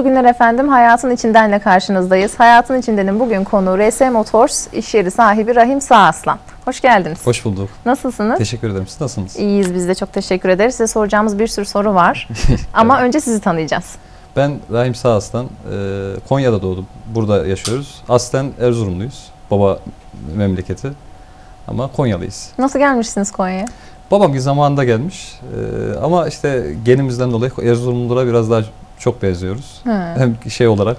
Mutlu günler efendim. Hayatın içindenle karşınızdayız. Hayatın içindenin bugün konu RS Motors iş yeri sahibi Rahim Sağaslan. Hoş geldiniz. Hoş bulduk. Nasılsınız? Teşekkür ederim. Siz nasılsınız? İyiyiz biz de çok teşekkür ederiz. Size soracağımız bir sürü soru var. Ama önce sizi tanıyacağız. Ben Rahim Sağaslan. Ee, Konya'da doğdum. Burada yaşıyoruz. Aslen Erzurumluyuz. Baba memleketi. Ama Konyalıyız. Nasıl gelmişsiniz Konya'ya? Babam bir zamanında gelmiş. Ee, ama işte genimizden dolayı Erzurumlulara biraz daha çok benziyoruz. Hı. Hem şey olarak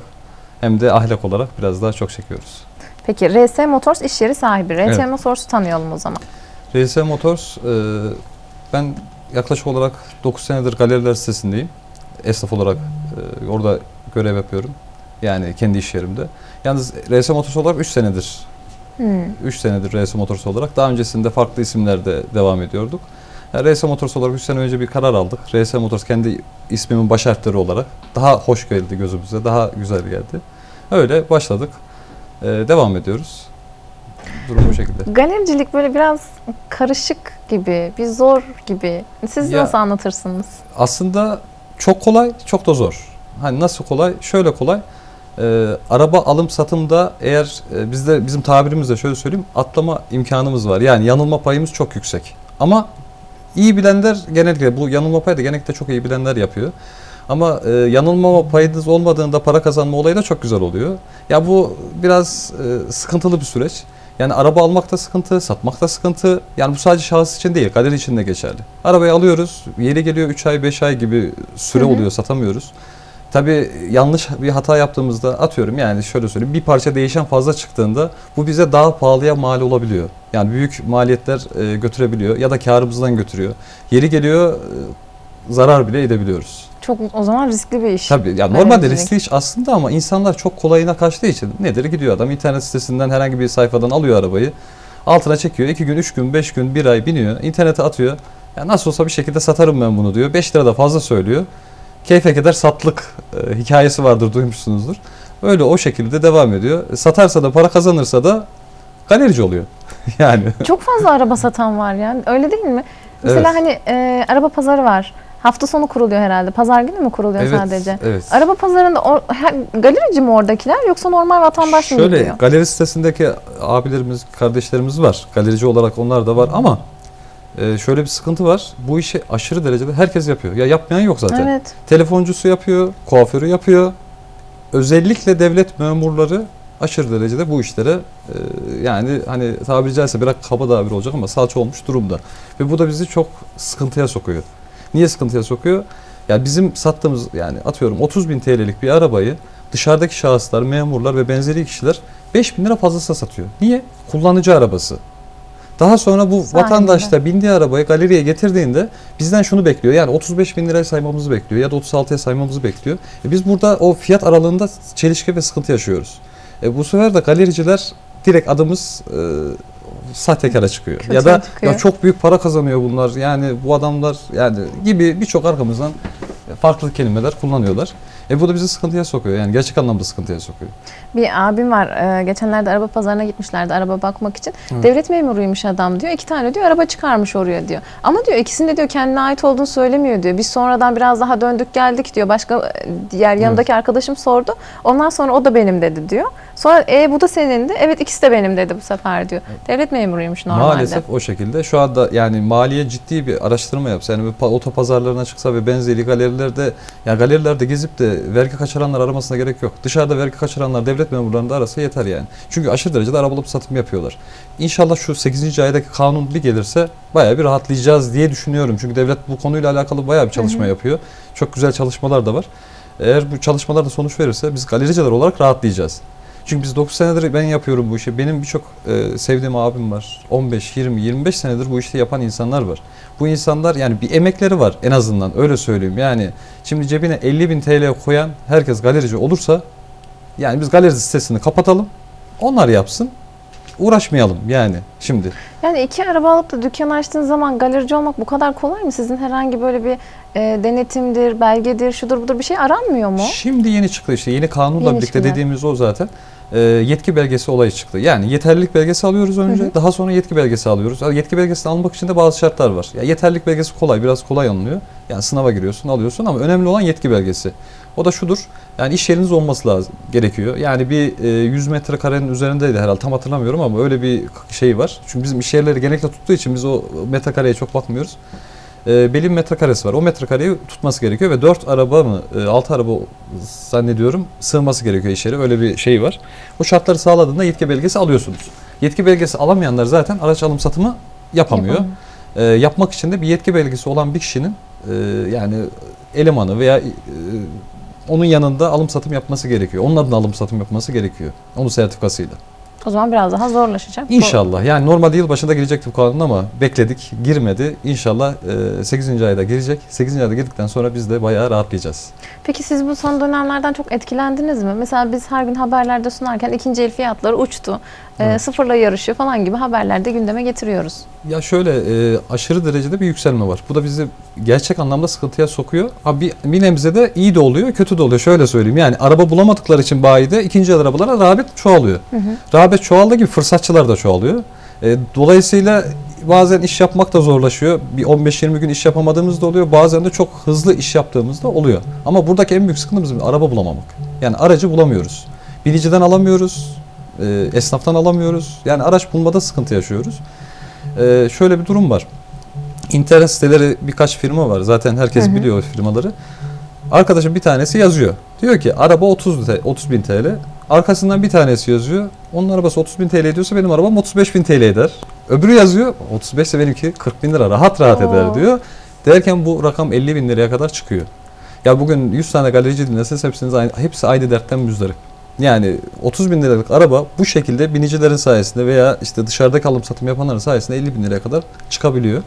hem de ahlak olarak biraz daha çok çekiyoruz. Peki RS Motors iş yeri sahibi. RS Evet. Motors'u tanıyalım o zaman. RS Motors, e, ben yaklaşık olarak 9 senedir galeriler sitesindeyim. Esnaf olarak e, orada görev yapıyorum. Yani kendi iş yerimde. Yalnız RS Motors olarak 3 senedir, Hı. 3 senedir RS Motors olarak. Daha öncesinde farklı isimlerde devam ediyorduk. Yani RS Motors olarak 3 sene önce bir karar aldık. RS Motors kendi ismimin baş harfleri olarak daha hoş geldi gözümüze, daha güzel geldi. Öyle başladık. E, devam ediyoruz. Durum bu şekilde. Galericilik böyle biraz karışık gibi, bir zor gibi. Siz Ya- nasıl anlatırsınız? aslında çok kolay, çok da zor. Hani nasıl kolay? Şöyle kolay. Ee, araba alım satımda eğer e, bizde bizim tabirimizde şöyle söyleyeyim atlama imkanımız var. Yani yanılma payımız çok yüksek. Ama iyi bilenler genellikle bu yanılma payı da genellikle çok iyi bilenler yapıyor. Ama e, yanılmama payınız olmadığında para kazanma olayı da çok güzel oluyor. Ya bu biraz e, sıkıntılı bir süreç. Yani araba almak da sıkıntı, satmak da sıkıntı. Yani bu sadece şahıs için değil, galeri için de geçerli. Arabayı alıyoruz, yeri geliyor 3 ay 5 ay gibi süre Hı hı. oluyor satamıyoruz. Tabii yanlış bir hata yaptığımızda atıyorum yani şöyle söyleyeyim bir parça değişen fazla çıktığında bu bize daha pahalıya mal olabiliyor. Yani büyük maliyetler e, götürebiliyor ya da karımızdan götürüyor. Yeri geliyor e, zarar bile edebiliyoruz. Çok o zaman riskli bir iş. Tabii ya normalde riskli iş aslında ama insanlar çok kolayına kaçtığı için nedir gidiyor adam internet sitesinden herhangi bir sayfadan alıyor arabayı. Altına çekiyor. 2 gün, 3 gün, 5 gün, 1 ay biniyor. internete atıyor. Ya nasıl olsa bir şekilde satarım ben bunu diyor. 5 lira da fazla söylüyor. Keyfe kadar satlık e, hikayesi vardır duymuşsunuzdur. Öyle o şekilde devam ediyor. E, Satarsa da para kazanırsa da galerici oluyor. yani Çok fazla araba satan var yani. Öyle değil mi? Mesela Evet. hani e, araba pazarı var. Hafta sonu kuruluyor herhalde. Pazar günü mü kuruluyor evet, sadece? evet. Araba pazarında or- galerici mi oradakiler yoksa normal vatandaş mı Şöyle gidiyor? galeri sitesindeki abilerimiz, kardeşlerimiz var. Galerici olarak onlar da var ama e, şöyle bir sıkıntı var. Bu işi aşırı derecede herkes yapıyor. Ya yapmayan yok zaten. Evet. Telefoncusu yapıyor, kuaförü yapıyor. Özellikle devlet memurları aşırı derecede bu işlere e, yani hani tabiri caizse biraz kaba tabir olacak ama salça olmuş durumda. Ve bu da bizi çok sıkıntıya sokuyor. Niye sıkıntıya sokuyor? Ya bizim sattığımız yani atıyorum 30 bin TL'lik bir arabayı dışarıdaki şahıslar, memurlar ve benzeri kişiler 5 bin lira fazlasına satıyor. Niye? Kullanıcı arabası. Daha sonra bu Sahibi. vatandaş da bindiği arabayı galeriye getirdiğinde bizden şunu bekliyor. Yani 35 bin liraya saymamızı bekliyor ya da 36'ya saymamızı bekliyor. E biz burada o fiyat aralığında çelişki ve sıkıntı yaşıyoruz. E bu sefer de galericiler direkt adımız e, sahtekara çıkıyor. Kötüye ya da çıkıyor. ya çok büyük para kazanıyor bunlar. Yani bu adamlar yani gibi birçok arkamızdan farklı kelimeler kullanıyorlar. E bu da bizi sıkıntıya sokuyor. Yani gerçek anlamda sıkıntıya sokuyor. Bir abim var. e, geçenlerde araba pazarına gitmişlerdi araba bakmak için. Evet. Devlet memuruymuş adam diyor. İki tane diyor araba çıkarmış oraya diyor. Ama diyor ikisinde diyor kendine ait olduğunu söylemiyor diyor. Biz sonradan biraz daha döndük geldik diyor. Başka e, diğer yanındaki arkadaşım sordu. Ondan sonra o da benim dedi diyor. Sonra e bu da senin de. Evet ikisi de benim dedi bu sefer diyor. Devlet memuruymuş normalde. Maalesef o şekilde. Şu anda yani maliye ciddi bir araştırma yapsa yani bir pa- otopazarlarına çıksa ve benzeri galerilerde ya galerilerde gezip de vergi kaçıranlar aramasına gerek yok. Dışarıda vergi kaçıranlar devlet memurlarını da arasa yeter yani. Çünkü aşırı derecede araba alıp satım yapıyorlar. İnşallah şu 8. aydaki kanun bir gelirse bayağı bir rahatlayacağız diye düşünüyorum. Çünkü devlet bu konuyla alakalı bayağı bir çalışma Hı hı. yapıyor. Çok güzel çalışmalar da var. Eğer bu çalışmalar da sonuç verirse biz galericiler olarak rahatlayacağız. Çünkü biz 9 senedir ben yapıyorum bu işi. Benim birçok e, sevdiğim abim var. 15, 20, 25 senedir bu işte yapan insanlar var. Bu insanlar yani bir emekleri var en azından öyle söyleyeyim. Yani şimdi cebine 50 bin TL koyan herkes galerici olursa yani biz galeri sitesini kapatalım. Onlar yapsın. Uğraşmayalım yani şimdi. Yani iki araba alıp da dükkan açtığın zaman galerici olmak bu kadar kolay mı? Sizin herhangi böyle bir e, denetimdir, belgedir, şudur budur bir şey aranmıyor mu? Şimdi yeni çıktı işte yeni kanunla Yeni birlikte çıktı. dediğimiz o zaten. E, yetki belgesi olayı çıktı. Yani yeterlilik belgesi alıyoruz önce, Hı hı. daha sonra yetki belgesi alıyoruz. Yani Yetki belgesini almak için de bazı şartlar var. Ya yeterlilik belgesi kolay, biraz kolay alınıyor. Yani sınava giriyorsun, alıyorsun ama önemli olan yetki belgesi. O da şudur. Yani iş yeriniz olması lazım gerekiyor. Yani bir e, 100 metrekarenin üzerindeydi herhalde tam hatırlamıyorum ama öyle bir şey var. Çünkü bizim iş yerleri genellikle tuttuğu için biz o metrekareye çok bakmıyoruz. E, belli bir metrekaresi var. O metrekareyi tutması gerekiyor ve 4 araba mı 6 araba zannediyorum sığması gerekiyor iş yeri. Öyle bir şey var. O şartları sağladığında yetki belgesi alıyorsunuz. Yetki belgesi alamayanlar zaten araç alım satımı yapamıyor. Yapamıyor. E, yapmak için de bir yetki belgesi olan bir kişinin e, yani elemanı veya e, onun yanında alım satım yapması gerekiyor. Onun adına alım satım yapması gerekiyor. Onun sertifikasıyla. O zaman biraz daha zorlaşacak. İnşallah. Yani normalde yıl başında girecekti bu kanun ama bekledik. Girmedi. İnşallah e, 8. ayda girecek. 8. ayda girdikten sonra biz de bayağı rahatlayacağız. Peki siz bu son dönemlerden çok etkilendiniz mi? Mesela biz her gün haberlerde sunarken ikinci el fiyatları uçtu. Ee, Evet. sıfırla yarışıyor falan gibi haberlerde gündeme getiriyoruz. Ya şöyle e, aşırı derecede bir yükselme var. Bu da bizi gerçek anlamda sıkıntıya sokuyor. Ha bir, bir nebze de iyi de oluyor, kötü de oluyor. Şöyle söyleyeyim. Yani araba bulamadıkları için bayide ikinci el arabalara rağbet çoğalıyor. Hı hı. Rağbet çoğaldığı gibi fırsatçılar da çoğalıyor. E, dolayısıyla bazen iş yapmak da zorlaşıyor. Bir 15-20 gün iş yapamadığımız da oluyor. Bazen de çok hızlı iş yaptığımız da oluyor. Ama buradaki en büyük sıkıntımız araba bulamamak. Yani aracı bulamıyoruz. Biniciden alamıyoruz. E, esnaftan alamıyoruz. Yani araç bulmada sıkıntı yaşıyoruz. E, şöyle bir durum var. İnternet siteleri birkaç firma var. Zaten herkes Hı hı. biliyor o firmaları. Arkadaşım bir tanesi yazıyor. Diyor ki araba 30 te- 30 bin TL. Arkasından bir tanesi yazıyor. Onun arabası 30 bin TL ediyorsa benim arabam 35 bin TL eder. Öbürü yazıyor 35 ise benimki 40 bin lira rahat rahat Oo. eder diyor. Derken bu rakam 50 bin liraya kadar çıkıyor. Ya bugün 100 tane galerici dinleseniz hepsiniz aynı, hepsi aynı dertten müzdarip. Yani 30 bin liralık araba bu şekilde binicilerin sayesinde veya işte dışarıdaki alım satım yapanların sayesinde 50 bin liraya kadar çıkabiliyor.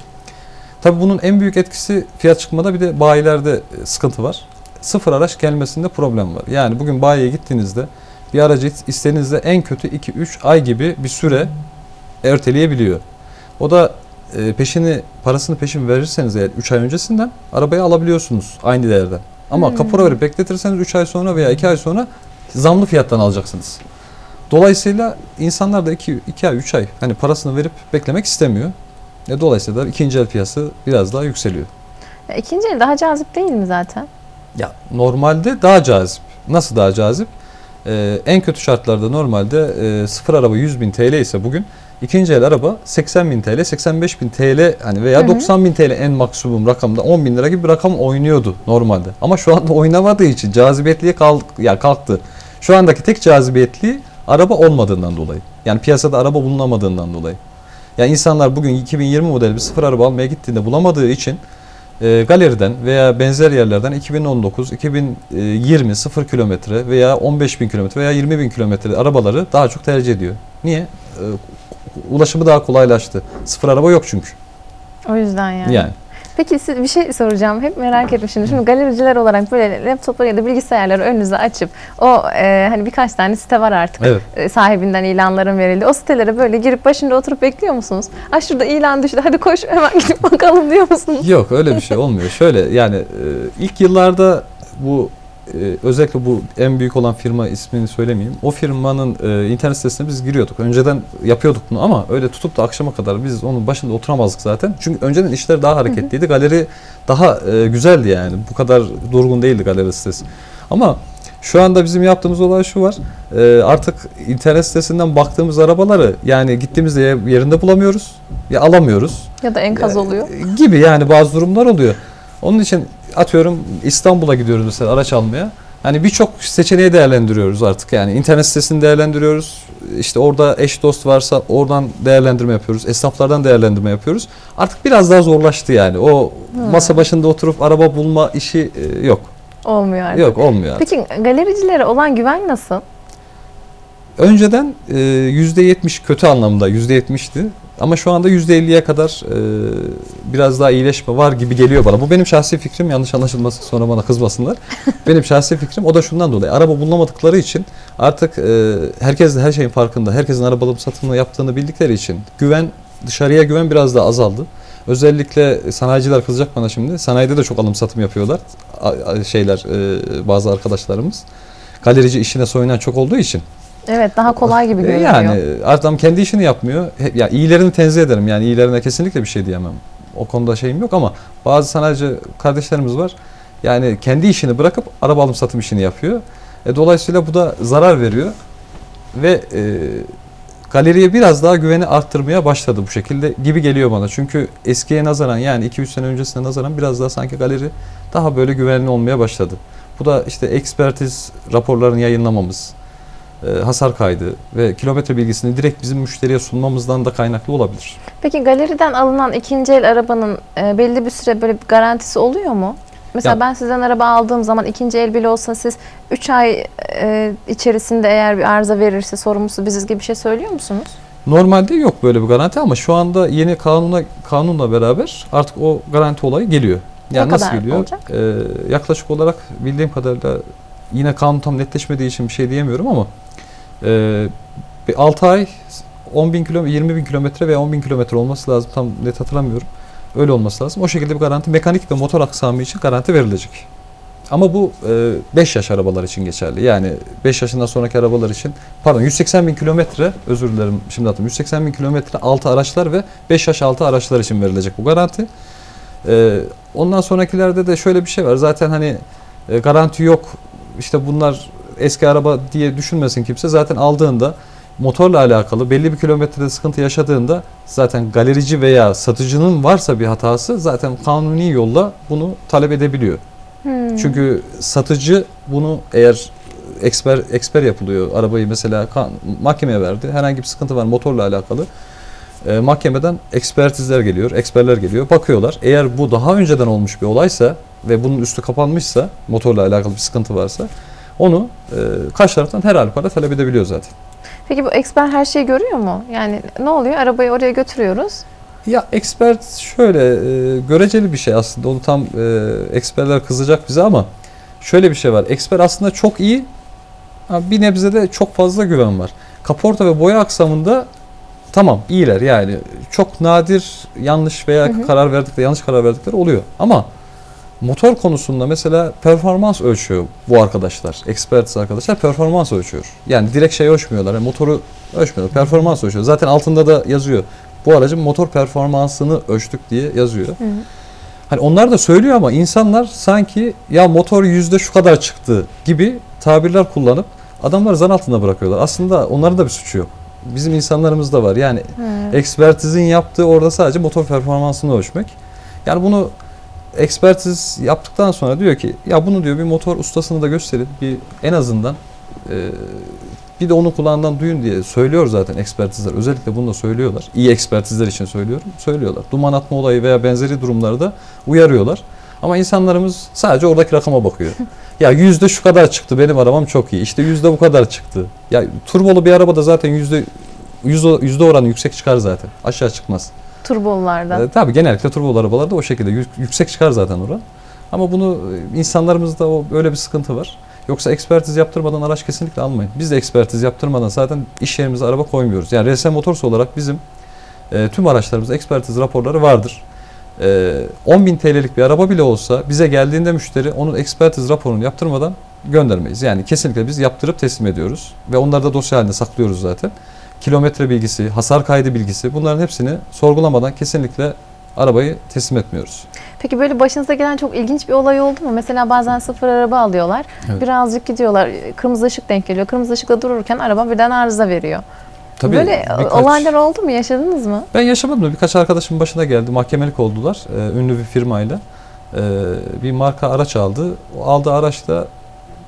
Tabii bunun en büyük etkisi fiyat çıkmada bir de bayilerde e, sıkıntı var. Sıfır araç gelmesinde problem var. Yani bugün bayiye gittiğinizde bir aracı istediğinizde en kötü 2-3 ay gibi bir süre erteleyebiliyor. O da e, peşini parasını peşin verirseniz eğer 3 ay öncesinden arabayı alabiliyorsunuz aynı değerden. Ama Hmm. kapora verip bekletirseniz 3 ay sonra veya 2 ay sonra zamlı fiyattan alacaksınız. Dolayısıyla insanlar da 2 2 ay 3 ay hani parasını verip beklemek istemiyor. E, dolayısıyla da ikinci el piyası biraz daha yükseliyor. Ya İkinci el daha cazip değil mi zaten? Ya normalde daha cazip. Nasıl daha cazip? Ee, en kötü şartlarda normalde e, sıfır araba 100 bin TL ise bugün ikinci el araba 80 bin TL, 85 bin TL hani veya Hı hı. 90 bin TL en maksimum rakamda 10 bin lira gibi bir rakam oynuyordu normalde. Ama şu anda oynamadığı için cazibiyetliğe kalk, ya kalktı. Şu andaki tek cazibiyetliği araba olmadığından dolayı. Yani piyasada araba bulunamadığından dolayı. Yani insanlar bugün 2020 model bir sıfır araba almaya gittiğinde bulamadığı için e, galeriden veya benzer yerlerden 2019, 2020 0 kilometre veya 15 bin kilometre veya 20 bin kilometre arabaları daha çok tercih ediyor. Niye? E, ulaşımı daha kolaylaştı. Sıfır araba yok çünkü. O yüzden yani. Yani. Peki siz bir şey soracağım. Hep merak etmişim. Şimdi galericiler olarak böyle laptopları ya da bilgisayarları önünüze açıp o e, hani birkaç tane site var artık. Evet. E, sahibinden ilanların verildi. O sitelere böyle girip başında oturup bekliyor musunuz? Ay şurada ilan düştü. Hadi koş hemen gidip bakalım diyor musunuz? Yok öyle bir şey olmuyor. Şöyle yani e, ilk yıllarda bu e, özellikle bu en büyük olan firma ismini söylemeyeyim. O firmanın e, internet sitesine biz giriyorduk. Önceden yapıyorduk bunu ama öyle tutup da akşama kadar biz onun başında oturamazdık zaten. Çünkü önceden işler daha hareketliydi. Galeri daha e, güzeldi yani. Bu kadar durgun değildi galeri sitesi. Ama şu anda bizim yaptığımız olay şu var. E, artık internet sitesinden baktığımız arabaları yani gittiğimizde yerinde bulamıyoruz ya alamıyoruz. Ya da enkaz oluyor. Gibi yani bazı durumlar oluyor. Onun için atıyorum İstanbul'a gidiyoruz mesela araç almaya. Hani birçok seçeneği değerlendiriyoruz artık yani internet sitesini değerlendiriyoruz. İşte orada eş dost varsa oradan değerlendirme yapıyoruz. Esnaflardan değerlendirme yapıyoruz. Artık biraz daha zorlaştı yani. O Hmm. masa başında oturup araba bulma işi e, yok. Olmuyor artık. Yok olmuyor artık. Peki galericilere olan güven nasıl? Önceden e, %70 kötü anlamda %70'ti. Ama şu anda %50'ye kadar e, biraz daha iyileşme var gibi geliyor bana. Bu benim şahsi fikrim. Yanlış anlaşılması sonra bana kızmasınlar. benim şahsi fikrim. O da şundan dolayı. Araba bulunamadıkları için artık e, herkes de her şeyin farkında. Herkesin araba alıp satımını yaptığını bildikleri için güven dışarıya güven biraz daha azaldı. Özellikle sanayiciler kızacak bana şimdi. Sanayide de çok alım satım yapıyorlar. A- şeyler e, bazı arkadaşlarımız. Galerici işine soyunan çok olduğu için. Evet daha kolay gibi E, görünüyor. Yani adam kendi işini yapmıyor. Ya iyilerini tenzih ederim. Yani iyilerine kesinlikle bir şey diyemem. O konuda şeyim yok ama bazı sanayici kardeşlerimiz var. Yani kendi işini bırakıp araba alım satım işini yapıyor. E, dolayısıyla bu da zarar veriyor ve e, galeriye biraz daha güveni arttırmaya başladı bu şekilde gibi geliyor bana. Çünkü eskiye nazaran yani 2-3 sene öncesine nazaran biraz daha sanki galeri daha böyle güvenli olmaya başladı. Bu da işte ekspertiz raporlarını yayınlamamız, hasar kaydı ve kilometre bilgisini direkt bizim müşteriye sunmamızdan da kaynaklı olabilir. Peki galeriden alınan ikinci el arabanın e, belli bir süre böyle bir garantisi oluyor mu? Mesela Ya- ben sizden araba aldığım zaman ikinci el bile olsa siz 3 ay e, içerisinde eğer bir arıza verirse sorumlusu biziz gibi bir şey söylüyor musunuz? Normalde yok böyle bir garanti ama şu anda yeni kanuna kanunla beraber artık o garanti olayı geliyor. Yani Ne nasıl geliyor? olacak? Ee, yaklaşık olarak bildiğim kadarıyla yine kanun tam netleşmediği için bir şey diyemiyorum ama e, bir 6 ay 10 bin kilometre, 20 bin kilometre veya 10 bin kilometre olması lazım. Tam net hatırlamıyorum. Öyle olması lazım. O şekilde bir garanti mekanik ve motor aksamı için garanti verilecek. Ama bu 5 yaş arabalar için geçerli. Yani 5 yaşından sonraki arabalar için pardon 180 bin kilometre özür dilerim şimdi hatırlıyorum 180 bin kilometre altı araçlar ve 5 yaş altı araçlar için verilecek bu garanti. Ee, ondan sonrakilerde de şöyle bir şey var zaten hani e, garanti yok işte bunlar eski araba diye düşünmesin kimse zaten aldığında motorla alakalı belli bir kilometrede sıkıntı yaşadığında zaten galerici veya satıcının varsa bir hatası zaten kanuni yolla bunu talep edebiliyor. Hmm. Çünkü satıcı bunu eğer eksper eksper yapılıyor arabayı mesela kan, mahkemeye verdi. Herhangi bir sıkıntı var motorla alakalı. E, mahkemeden ekspertizler geliyor, eksperler geliyor. Bakıyorlar. Eğer bu daha önceden olmuş bir olaysa ve bunun üstü kapanmışsa, motorla alakalı bir sıkıntı varsa onu e, karşı taraftan her halükarda talep edebiliyor zaten. Peki bu eksper her şeyi görüyor mu? Yani ne oluyor? Arabayı oraya götürüyoruz. Ya expert şöyle e, göreceli bir şey aslında. Onu tam e, eksperler kızacak bize ama şöyle bir şey var. Eksper aslında çok iyi bir nebze de çok fazla güven var. Kaporta ve boya aksamında tamam iyiler yani çok nadir yanlış veya Hı hı. karar verdikleri yanlış karar verdikleri oluyor. Ama motor konusunda mesela performans ölçüyor bu arkadaşlar. Experts arkadaşlar performans ölçüyor. Yani direkt şey ölçmüyorlar. Yani motoru ölçmüyorlar. Performans ölçüyor. Zaten altında da yazıyor. Bu aracın motor performansını ölçtük diye yazıyor. Hı. Hani onlar da söylüyor ama insanlar sanki ya motor yüzde şu kadar çıktı gibi tabirler kullanıp adamları zan altında bırakıyorlar. Aslında onların da bir suçu yok. Bizim insanlarımız da var. Yani Hı. ekspertizin yaptığı orada sadece motor performansını ölçmek. Yani bunu ekspertiz yaptıktan sonra diyor ki ya bunu diyor bir motor ustasını da gösterin. Bir en azından e, bir de onu kulağından duyun diye söylüyor zaten ekspertizler. Özellikle bunu da söylüyorlar. İyi ekspertizler için söylüyorum. Söylüyorlar. Duman atma olayı veya benzeri durumlarda uyarıyorlar. Ama insanlarımız sadece oradaki rakama bakıyor. ya yüzde şu kadar çıktı benim arabam çok iyi. İşte yüzde bu kadar çıktı. Ya turbolu bir arabada zaten yüzde yüzde, yüzde oranı yüksek çıkar zaten. Aşağı çıkmaz. Turbolulardan. E, tabii genellikle turbolu arabalarda o şekilde yük- yüksek çıkar zaten oran. Ama bunu e, insanlarımızda o böyle bir sıkıntı var. Yoksa ekspertiz yaptırmadan araç kesinlikle almayın. Biz de ekspertiz yaptırmadan zaten iş yerimize araba koymuyoruz. Yani RS Motors olarak bizim e, tüm araçlarımızda ekspertiz raporları vardır. E, 10.000 TL'lik bir araba bile olsa bize geldiğinde müşteri onun ekspertiz raporunu yaptırmadan göndermeyiz. Yani kesinlikle biz yaptırıp teslim ediyoruz. Ve onları da dosya halinde saklıyoruz zaten. Kilometre bilgisi, hasar kaydı bilgisi bunların hepsini sorgulamadan kesinlikle arabayı teslim etmiyoruz. Peki böyle başınıza gelen çok ilginç bir olay oldu mu? Mesela bazen sıfır araba alıyorlar. Evet. Birazcık gidiyorlar. Kırmızı ışık denk geliyor. Kırmızı ışıkta dururken araba birden arıza veriyor. böyle birkaç- olaylar oldu mu? Yaşadınız mı? Ben yaşamadım da birkaç arkadaşımın başına geldi. Mahkemelik oldular. Ee, ünlü bir firmayla. Ee, bir marka araç aldı. O aldığı araçta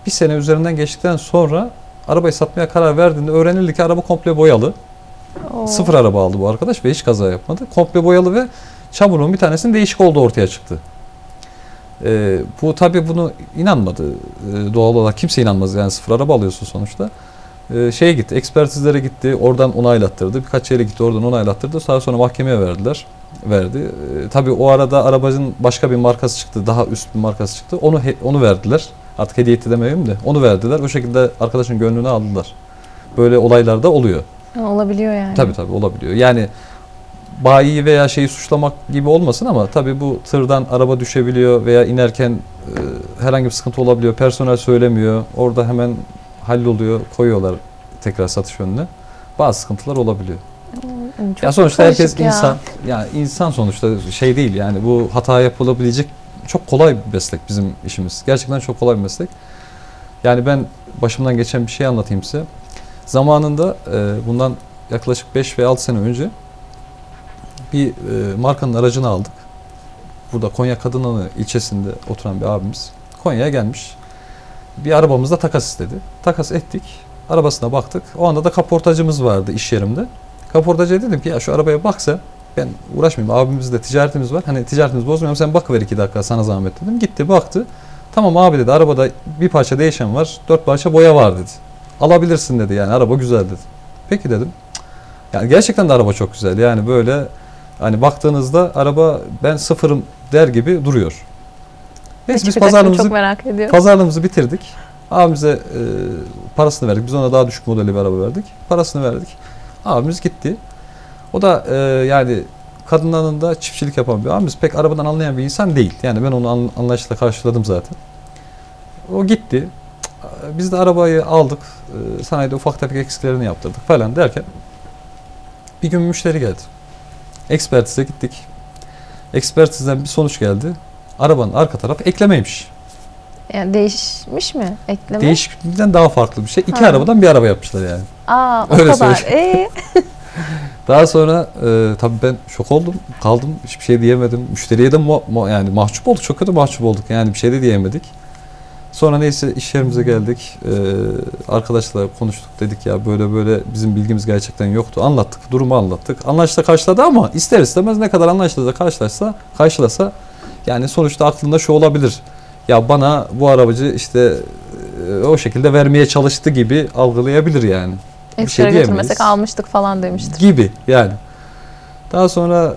bir sene üzerinden geçtikten sonra arabayı satmaya karar verdiğinde öğrenildi ki araba komple boyalı. Oo. Sıfır araba aldı bu arkadaş ve hiç kaza yapmadı. Komple boyalı ve çamurun bir tanesinin değişik olduğu ortaya çıktı. Ee, bu tabii bunu inanmadı. Ee, doğal olarak kimse inanmaz yani sıfır araba alıyorsun sonuçta. Ee, şeye gitti, ekspertizlere gitti, oradan onaylattırdı. Birkaç yere gitti, oradan onaylattırdı. Daha sonra mahkemeye verdiler. Verdi. Ee, tabii o arada arabacın başka bir markası çıktı, daha üst bir markası çıktı. Onu onu verdiler. Artık hediye etti demeyeyim de. Onu verdiler. O şekilde arkadaşın gönlünü aldılar. Böyle olaylar da oluyor. Ha, olabiliyor yani. Tabii tabii olabiliyor. Yani bayiyi veya şeyi suçlamak gibi olmasın ama tabii bu tırdan araba düşebiliyor veya inerken e, herhangi bir sıkıntı olabiliyor. Personel söylemiyor. Orada hemen halloluyor, koyuyorlar tekrar satış önüne bazı sıkıntılar olabiliyor. Hmm, Çok ya sonuçta karışık herkes ya. insan. Yani insan sonuçta şey değil yani bu hata yapılabilecek çok kolay bir meslek bizim işimiz. Gerçekten çok kolay bir meslek. Yani ben başımdan geçen bir şey anlatayım size. Zamanında e, bundan yaklaşık 5 veya 6 sene önce bir e, markanın aracını aldık. Burada Konya Kadınanı ilçesinde oturan bir abimiz Konya'ya gelmiş. Bir arabamızda takas istedi. Takas ettik. Arabasına baktık. O anda da kaportacımız vardı iş yerimde. Kaportacıya dedim ki ya şu arabaya bak sen. Ben uğraşmayayım. Abimizde ticaretimiz var. Hani ticaretimizi bozmayalım. Sen bakıver iki dakika sana zahmet dedim. Gitti baktı. Tamam abi dedi arabada bir parça değişen var. Dört parça boya var dedi. Alabilirsin dedi yani araba güzel dedi. Peki dedim. Yani gerçekten de araba çok güzel. Yani böyle hani baktığınızda araba ben sıfırım der gibi duruyor. Neyse biz pazarlığımızı Çok merak ediyorum. Pazarlığımızı bitirdik. Abimize e, parasını verdik. Biz ona daha düşük modeli bir araba verdik. Parasını verdik. Abimiz gitti. O da e, yani kadınların da çiftçilik yapan bir abimiz. Pek arabadan anlayan bir insan değil. Yani ben onu an, anlayışla karşıladım zaten. O gitti. Biz de arabayı aldık. E, sanayide ufak tefek eksiklerini yaptırdık falan derken bir gün müşteri geldi. Ekspertize gittik. Ekspertizden bir sonuç geldi. Arabanın arka tarafı eklemeymiş. Yani değişmiş mi? Ekleme. Değişiklikten daha farklı bir şey. İki Ha. arabadan bir araba yapmışlar yani. Aa o Öyle kadar. Ee, Daha sonra e, tabii ben şok oldum. Kaldım. Hiçbir şey diyemedim. Müşteriye de mu- mu- yani mahcup olduk. Çok kötü mahcup olduk. Yani bir şey de diyemedik. Sonra neyse iş yerimize geldik. E, arkadaşla konuştuk. Dedik ya böyle böyle bizim bilgimiz gerçekten yoktu. Anlattık. Durumu anlattık. Anlaşla karşıladı ama ister istemez ne kadar anlaşla da karşılaşsa, karşılasa yani sonuçta aklında şu olabilir. Ya bana bu arabacı işte e, o şekilde vermeye çalıştı gibi algılayabilir yani. Bir şey diyemeyiz. almıştık falan demiştir. Gibi yani. Daha sonra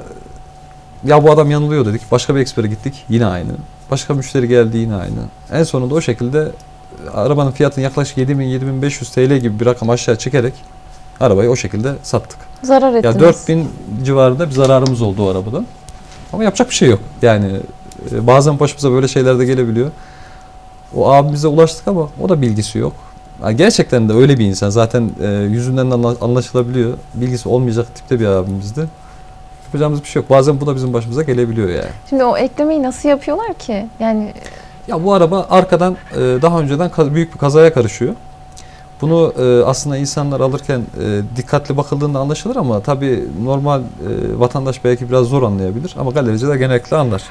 ya bu adam yanılıyor dedik. Başka bir ekspere gittik. Yine aynı. Başka müşteri geldi yine aynı. En sonunda o şekilde e, arabanın fiyatını yaklaşık 7000-7500 TL gibi bir rakam aşağı çekerek arabayı o şekilde sattık. Zarar ettiniz. Ya 4000 civarında bir zararımız oldu o arabadan. Ama yapacak bir şey yok. Yani e, bazen başımıza böyle şeyler de gelebiliyor. O abimize ulaştık ama o da bilgisi yok. Yani gerçekten de öyle bir insan. Zaten e, yüzünden de anla- anlaşılabiliyor. Bilgisi olmayacak tipte bir abimizdi. Yapacağımız bir şey yok. Bazen bu da bizim başımıza gelebiliyor yani. Şimdi o eklemeyi nasıl yapıyorlar ki? Yani Ya bu araba arkadan e, daha önceden büyük bir kazaya karışıyor. Bunu e, aslında insanlar alırken e, dikkatli bakıldığında anlaşılır ama tabii normal e, vatandaş belki biraz zor anlayabilir ama galericiler genellikle anlar.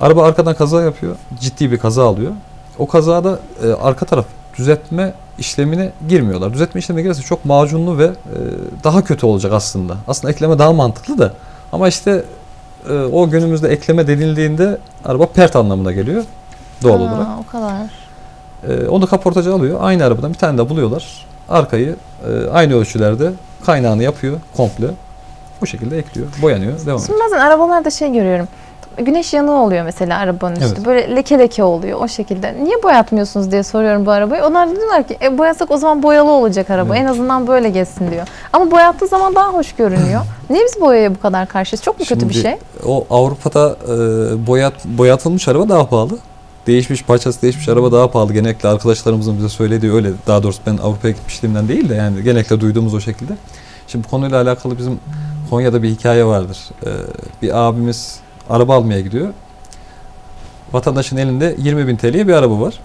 Araba arkadan kaza yapıyor. Ciddi bir kaza alıyor. O kazada e, arka taraf düzeltme işlemine girmiyorlar. Düzeltme işlemine girerse çok macunlu ve e, daha kötü olacak aslında. Aslında ekleme daha mantıklı da. Ama işte e, o günümüzde ekleme denildiğinde araba pert anlamına geliyor doğal aa, olarak. o kadar. E, onu kaportacı alıyor. Aynı arabadan bir tane de buluyorlar. Arkayı e, aynı ölçülerde kaynağını yapıyor komple. Bu şekilde ekliyor, boyanıyor, devam ediyor. Şimdi bazen arabalarda şey görüyorum. Güneş yanığı oluyor mesela arabanın üstü. Evet. Böyle leke leke oluyor o şekilde. Niye boyatmıyorsunuz diye soruyorum bu arabayı. Onlar diyorlar ki e, boyasak o zaman boyalı olacak araba. Evet. En azından böyle geçsin diyor. Ama boyattığı zaman daha hoş görünüyor. Niye biz boyaya bu kadar karşıyız? Çok mu kötü bir Şimdi şey? O Avrupa'da e, boyat boyatılmış araba daha pahalı. Değişmiş parçası değişmiş araba daha pahalı. Genellikle arkadaşlarımızın bize söylediği öyle. Daha doğrusu ben Avrupa'ya gitmişliğimden değil de yani genellikle duyduğumuz o şekilde. Şimdi bu konuyla alakalı bizim Konya'da bir hikaye vardır. E, bir abimiz araba almaya gidiyor. Vatandaşın elinde 20 bin TL'ye bir araba var.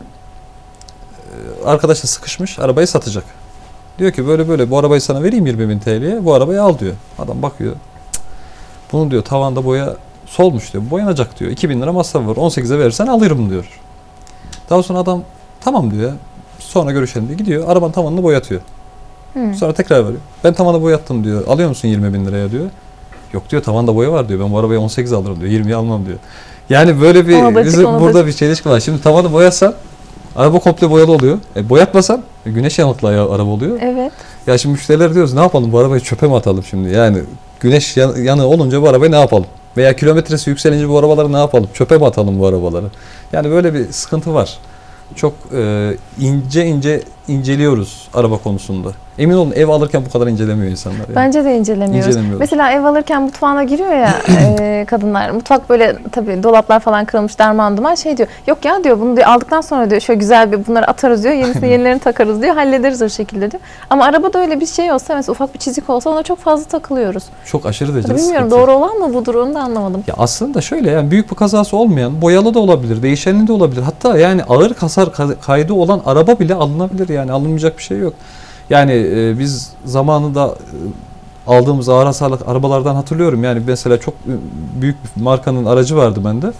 E, arkadaşla sıkışmış arabayı satacak. Diyor ki böyle böyle bu arabayı sana vereyim 20 bin TL'ye bu arabayı al diyor. Adam bakıyor. Bunun diyor tavanda boya solmuş diyor. Boyanacak diyor. 2000 lira masrafı var. 18'e verirsen alırım diyor. Daha sonra adam tamam diyor. Sonra görüşelim diye gidiyor. Arabanın tavanını boyatıyor. Hı. Sonra tekrar veriyor. Ben tavanı boyattım diyor. Alıyor musun 20 bin liraya diyor. Yok diyor tavanda boya var diyor. Ben bu arabayı 18 alırım diyor. 20'ye almam diyor. Yani böyle bir bizim ona burada bir çelişki var. Şimdi tavanı boyasan araba komple boyalı oluyor. E, boyatmasan e, güneş yanıklı ya- araba oluyor. Evet. Ya şimdi müşteriler diyoruz ne yapalım bu arabayı çöpe mi atalım şimdi? Yani güneş yan- yanığı olunca bu arabayı ne yapalım? Veya kilometresi yükselince bu arabaları ne yapalım? Çöpe mi atalım bu arabaları? Yani böyle bir sıkıntı var. Çok e, ince ince inceliyoruz araba konusunda. Emin olun ev alırken bu kadar incelemiyor insanlar. Yani. Bence de incelemiyoruz. Mesela ev alırken mutfağına giriyor ya e, kadınlar. Mutfak böyle tabii dolaplar falan kırılmış derman duman şey diyor. Yok ya diyor bunu diyor aldıktan sonra diyor şöyle güzel bir bunları atarız diyor. Yenisini yenilerini takarız diyor. Hallederiz o şekilde diyor. Ama arabada öyle bir şey olsa mesela ufak bir çizik olsa ona çok fazla takılıyoruz. Çok aşırı derecede Bilmiyorum sıkıntı. doğru olan mı budur onu da anlamadım. Ya aslında şöyle yani büyük bir kazası olmayan boyalı da olabilir, değişenli de olabilir. Hatta yani ağır hasar ka- kaydı olan araba bile alınabilir yani alınmayacak bir şey yok. Yani e, biz zamanında e, aldığımız ağır hasarlı arabalardan hatırlıyorum. Yani mesela çok e, büyük bir markanın aracı vardı bende.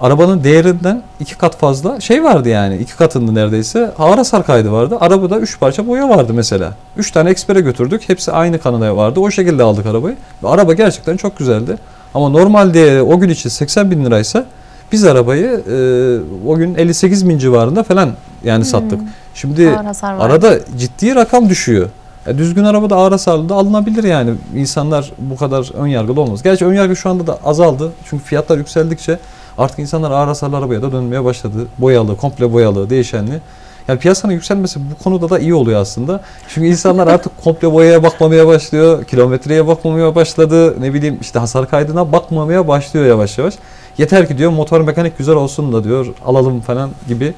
Arabanın değerinden iki kat fazla şey vardı yani. iki katında neredeyse ağır hasar kaydı vardı. Arabada üç parça boya vardı mesela. Üç tane ekspere götürdük. Hepsi aynı kanada vardı. O şekilde aldık arabayı. Ve araba gerçekten çok güzeldi. Ama normalde o gün için 80 bin liraysa biz arabayı e, o gün 58 bin civarında falan yani sattık. Şimdi arada ciddi rakam düşüyor. Ya düzgün arabada ağır hasarlı da alınabilir yani. İnsanlar bu kadar ön yargılı olmaz. Gerçi ön yargı şu anda da azaldı. Çünkü fiyatlar yükseldikçe artık insanlar ağır hasarlı arabaya da dönmeye başladı. Boyalı, komple boyalı, değişenli. Yani piyasanın yükselmesi bu konuda da iyi oluyor aslında. Çünkü insanlar artık komple boyaya bakmamaya başlıyor. Kilometreye bakmamaya başladı. Ne bileyim işte hasar kaydına bakmamaya başlıyor yavaş yavaş. Yeter ki diyor motor mekanik güzel olsun da diyor alalım falan gibi.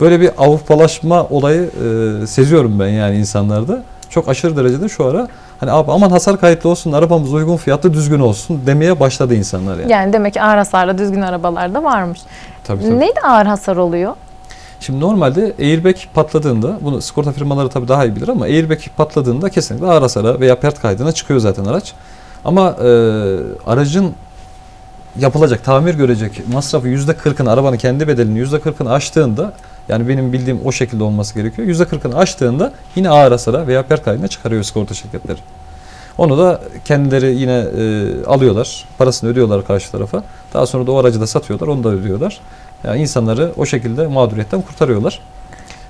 Böyle bir Avrupalaşma olayı e, seziyorum ben yani insanlarda. Çok aşırı derecede şu ara hani aman hasar kayıtlı olsun arabamız uygun fiyatlı düzgün olsun demeye başladı insanlar yani. Yani demek ki ağır hasarlı düzgün arabalar da varmış. Tabii, tabii. Neydi ağır hasar oluyor? Şimdi normalde airbag patladığında bunu sigorta firmaları tabii daha iyi bilir ama airbag patladığında kesinlikle ağır hasara veya pert kaydına çıkıyor zaten araç. Ama e, aracın yapılacak, tamir görecek masrafı %40'ını, arabanın kendi bedelini %40'ını aştığında yani benim bildiğim o şekilde olması gerekiyor. %40'ını aştığında yine ağır hasara veya pert kaydına çıkarıyor sigorta şirketleri. Onu da kendileri yine e, alıyorlar, parasını ödüyorlar karşı tarafa. Daha sonra da o aracı da satıyorlar, onu da ödüyorlar. Yani insanları o şekilde mağduriyetten kurtarıyorlar.